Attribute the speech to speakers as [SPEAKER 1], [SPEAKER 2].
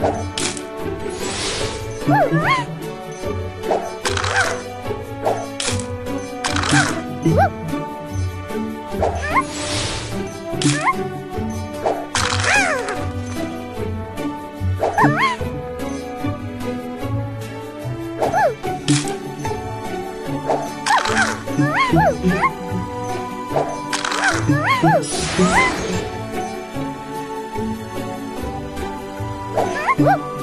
[SPEAKER 1] Woo! Woo!